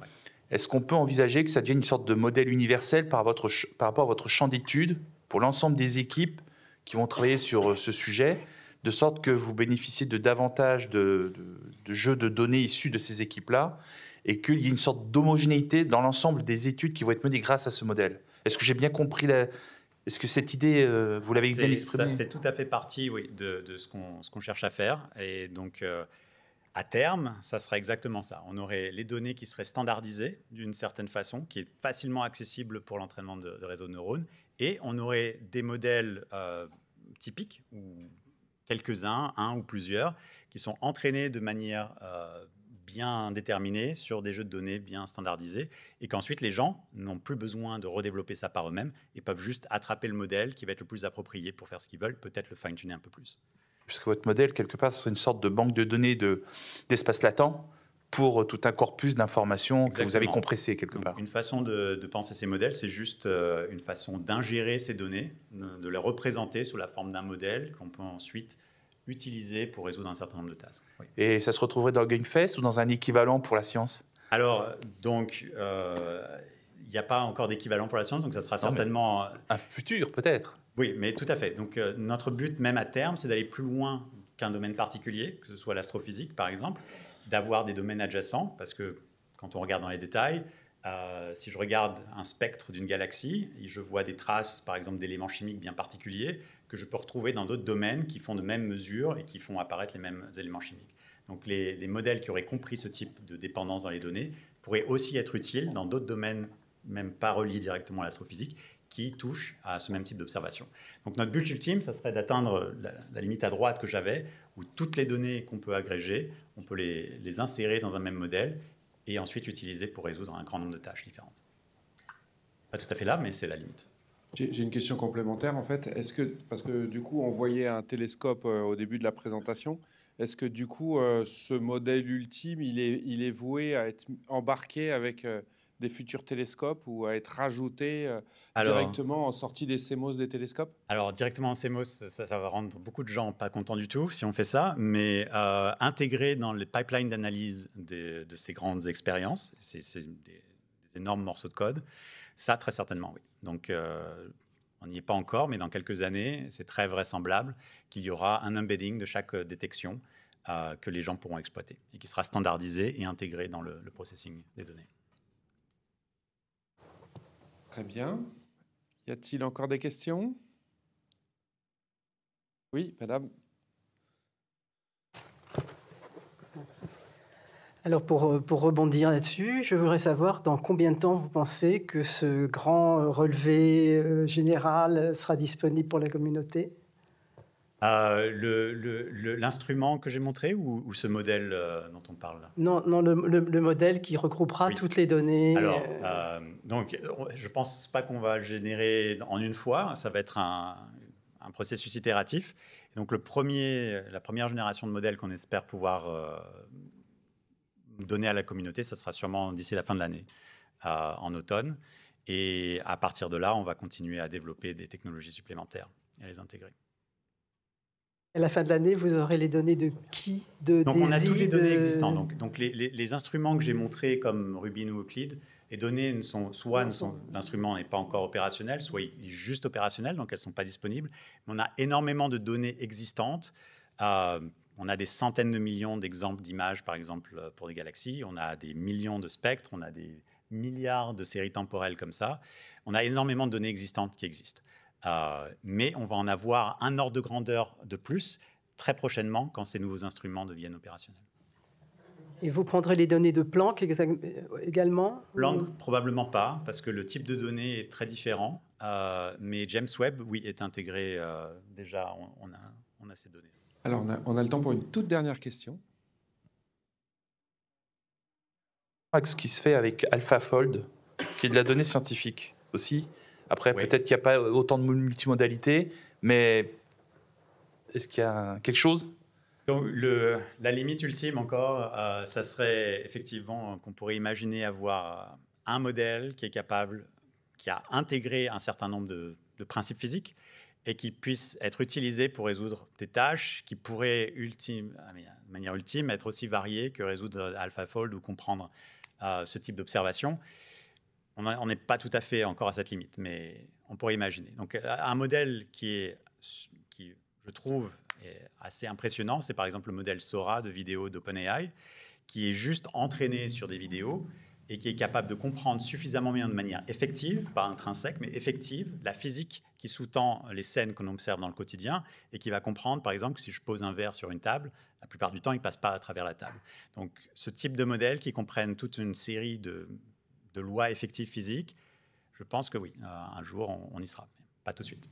est-ce qu'on peut envisager que ça devienne une sorte de modèle universel par, votre, par rapport à votre champ d'études pour l'ensemble des équipes qui vont travailler sur euh, ce sujet, de sorte que vous bénéficiez de davantage de, de jeux de données issus de ces équipes-là et qu'il y ait une sorte d'homogénéité dans l'ensemble des études qui vont être menées grâce à ce modèle? Est-ce que j'ai bien compris la, est-ce que cette idée, euh, vous l'avez bien exprimée? Ça fait tout à fait partie oui, de, de ce qu'on cherche à faire. Et donc, euh, à terme, ça sera exactement ça. On aurait les données qui seraient standardisées d'une certaine façon, qui est facilement accessible pour l'entraînement de, réseaux de neurones. Et on aurait des modèles euh, typiques, ou quelques-uns, un ou plusieurs, qui sont entraînés de manière bien déterminés sur des jeux de données bien standardisés et qu'ensuite les gens n'ont plus besoin de redévelopper ça par eux-mêmes et peuvent juste attraper le modèle qui va être le plus approprié pour faire ce qu'ils veulent, peut-être le fine-tuner un peu plus. Puisque votre modèle, quelque part, c'est une sorte de banque de données d'espace latent pour tout un corpus d'informations que vous avez compressé quelque part. Une façon de, penser ces modèles, c'est juste euh, une façon d'ingérer ces données, de les représenter sous la forme d'un modèle qu'on peut ensuite utiliser pour résoudre un certain nombre de tâches. Et ça se retrouverait dans GameFest ou dans un équivalent pour la science? Alors, donc, euh, il n'y a pas encore d'équivalent pour la science, donc ça sera certainement... Un futur, peut-être. Oui, mais tout à fait. Donc, euh, notre but, même à terme, c'est d'aller plus loin qu'un domaine particulier, que ce soit l'astrophysique, par exemple, d'avoir des domaines adjacents, parce que quand on regarde dans les détails, euh, si je regarde un spectre d'une galaxie, je vois des traces, par exemple, d'éléments chimiques bien particuliers que je peux retrouver dans d'autres domaines qui font de mêmes mesures et qui font apparaître les mêmes éléments chimiques. Donc les, les, modèles qui auraient compris ce type de dépendance dans les données pourraient aussi être utiles dans d'autres domaines, même pas reliés directement à l'astrophysique, qui touchent à ce même type d'observation. Donc notre but ultime, ça serait d'atteindre la, limite à droite que j'avais, où toutes les données qu'on peut agréger, on peut les, les, insérer dans un même modèle et ensuite utiliser pour résoudre un grand nombre de tâches différentes. Pas tout à fait là, mais c'est la limite. J'ai une question complémentaire en fait. Est-ce que parce que du coup on voyait un télescope euh, au début de la présentation, est-ce que du coup euh, ce modèle ultime il est il est voué à être embarqué avec euh, des futurs télescopes ou à être rajouté directement en sortie des CMOS des télescopes? Alors directement en CMOS, ça, ça, va rendre beaucoup de gens pas contents du tout si on fait ça, mais intégré dans les pipelines d'analyse de ces grandes expériences, c'est des, des, énormes morceaux de code, ça très certainement oui. Donc on n'y est pas encore, mais dans quelques années, c'est très vraisemblable qu'il y aura un embedding de chaque détection euh, que les gens pourront exploiter et qui sera standardisé et intégré dans le, le processing des données. Très bien. Y a-t-il encore des questions? Oui, madame. Alors pour, pour rebondir là-dessus, je voudrais savoir dans combien de temps vous pensez que ce grand relevé euh, général sera disponible pour la communauté? Euh, L'instrument que j'ai montré ou, ce modèle euh, dont on parle Non, non le, le, modèle qui regroupera toutes les données. Alors, donc, je ne pense pas qu'on va le générer en une fois. Ça va être un, un processus itératif. donc, le premier, la première génération de modèles qu'on espère pouvoir donner à la communauté, ça sera sûrement d'ici la fin de l'année, euh, en automne. Et à partir de là, on va continuer à développer des technologies supplémentaires et à les intégrer. À la fin de l'année, vous aurez les données de qui de Donc, on a toutes les données existantes. Donc, donc les, les, instruments que j'ai montrés, comme Rubin ou Euclid, les données ne sont soit l'instrument n'est pas encore opérationnel, soit il est juste opérationnel, donc elles ne sont pas disponibles. Mais on a énormément de données existantes. Euh, on a des centaines de millions d'exemples d'images, par exemple, pour des galaxies. On a des millions de spectres, on a des milliards de séries temporelles comme ça. On a énormément de données existantes qui existent. Euh, mais on va en avoir un ordre de grandeur de plus très prochainement quand ces nouveaux instruments deviennent opérationnels. Et vous prendrez les données de Planck également Planck, probablement pas, parce que le type de données est très différent. Euh, mais James Webb, oui, est intégré déjà, on, a, on a ces données. Alors, on a, le temps pour une toute dernière question. Ce qui se fait avec AlphaFold, qui est de la donnée scientifique aussi? Après, peut-être qu'il n'y a pas autant de multimodalité, mais est-ce qu'il y a quelque chose? Donc, le, la limite ultime encore, euh, ça serait effectivement qu'on pourrait imaginer avoir un modèle qui est capable, qui a intégré un certain nombre de principes physiques, et qui puisse être utilisé pour résoudre des tâches qui pourraient, ultime, de manière ultime, être aussi variées que résoudre AlphaFold ou comprendre euh, ce type d'observation. On n'est pas tout à fait encore à cette limite, mais on pourrait imaginer. Donc, euh, un modèle qui est, qui, je trouve, est assez impressionnant, c'est par exemple le modèle Sora de vidéo d'OpenAI, qui est juste entraîné sur des vidéos et qui est capable de comprendre suffisamment bien de manière effective, pas intrinsèque, mais effective, la physique qui sous-tend les scènes qu'on observe dans le quotidien et qui va comprendre, par exemple, que si je pose un verre sur une table, la plupart du temps, il ne passe pas à travers la table. Donc, ce type de modèle qui comprennent toute une série de, lois effectives physiques, je pense que oui, euh, un jour, on, y sera, mais pas tout de suite.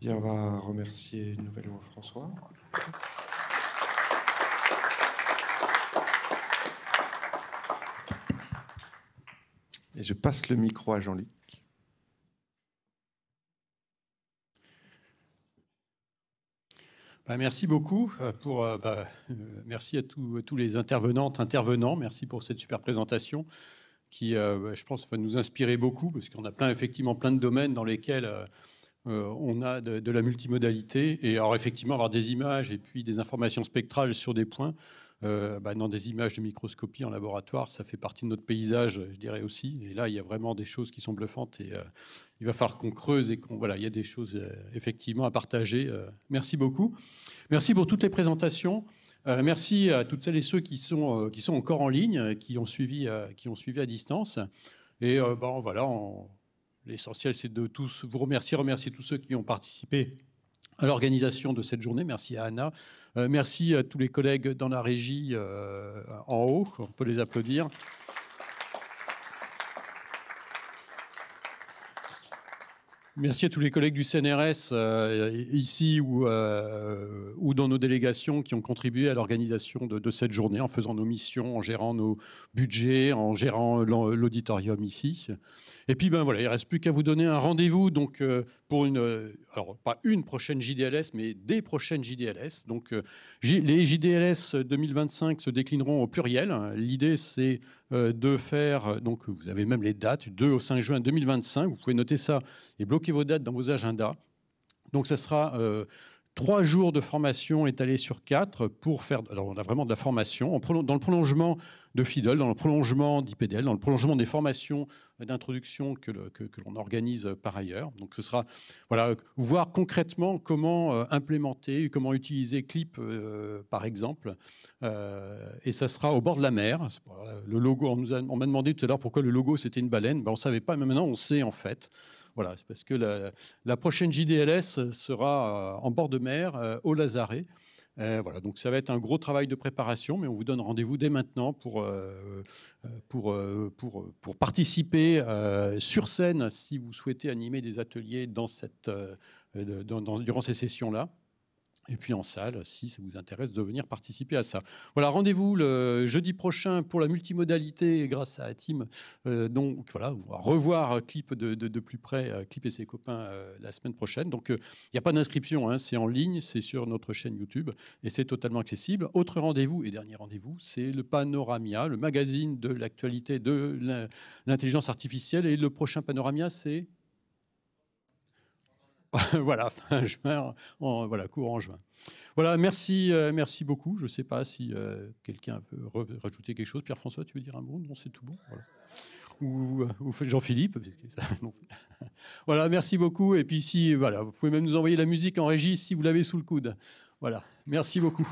Bien, on va remercier une nouvelle fois François. Et je passe le micro à Jean-Luc. Merci beaucoup. Pour, bah, merci à, tous les intervenantes, intervenants. Merci pour cette super présentation qui, je pense, va nous inspirer beaucoup parce qu'on a plein, effectivement plein de domaines dans lesquels on a de, de, la multimodalité. Et alors, effectivement, avoir des images et puis des informations spectrales sur des points, euh, bah, dans des images de microscopie en laboratoire, ça fait partie de notre paysage, je dirais aussi. Et là, il y a vraiment des choses qui sont bluffantes et euh, il va falloir qu'on creuse et qu'on voilà, il y a des choses euh, effectivement à partager. merci beaucoup. Merci pour toutes les présentations. merci à toutes celles et ceux qui sont, qui sont encore en ligne, qui ont suivi, qui ont suivi à distance. Et bon, voilà, l'essentiel, c'est de tous vous remercier, remercier tous ceux qui ont participé à l'organisation de cette journée. Merci à Anna. Euh, merci à tous les collègues dans la régie euh, en haut. On peut les applaudir. Merci à tous les collègues du CNRS euh, ici ou, ou, dans nos délégations qui ont contribué à l'organisation de, de, cette journée en faisant nos missions, en gérant nos budgets, en gérant l'auditorium ici. Et puis, ben voilà, il reste plus qu'à vous donner un rendez-vous donc, euh, pour une, euh, alors pas une prochaine JDLS, mais des prochaines JDLS. Donc, euh, les JDLS 2025 se déclineront au pluriel. L'idée, c'est de faire, donc vous avez même les dates, 2 au 5 juin 2025. Vous pouvez noter ça et bloquer vos dates dans vos agendas. Donc, ça sera trois jours de formation étalés sur quatre pour faire. Alors, on a vraiment de la formation dans le prolongement de FIDEL, dans le prolongement d'IPDL, dans le prolongement des formations d'introduction que, l'on organise par ailleurs. Donc, ce sera voilà, voir concrètement comment euh, implémenter, comment utiliser Clip, euh, par exemple. Euh, et ça sera au bord de la mer. Le logo, on m'a demandé tout à l'heure pourquoi le logo c'était une baleine. Ben, on ne savait pas, mais maintenant on sait en fait. Voilà, c'est parce que la, prochaine JDLS sera en bord de mer, au Lazaret. Euh, voilà, donc ça va être un gros travail de préparation, mais on vous donne rendez-vous dès maintenant pour, pour, pour, pour, participer sur scène si vous souhaitez animer des ateliers durant ces sessions-là et puis en salle, si ça vous intéresse de venir participer à ça. Voilà, rendez-vous le jeudi prochain pour la multimodalité grâce à Tim. Euh, donc voilà, on va revoir Clip de, plus près, euh, Clip et ses copains euh, la semaine prochaine. Donc il n'y a pas d'inscription, hein, c'est en ligne, c'est sur notre chaîne YouTube et c'est totalement accessible. Autre rendez-vous et dernier rendez-vous, c'est le Panoramia, le magazine de l'actualité de l'intelligence artificielle. Et le prochain Panoramia, c'est voilà, fin juin, en, voilà, courant juin. Voilà, merci, euh, merci beaucoup. Je ne sais pas si euh, quelqu'un veut rajouter quelque chose. Pierre-François, tu veux dire un mot? Non, c'est tout bon. Ou, ou Jean-Philippe. voilà, merci beaucoup. Et puis voilà, vous pouvez même nous envoyer la musique en régie si vous l'avez sous le coude. Voilà, merci beaucoup.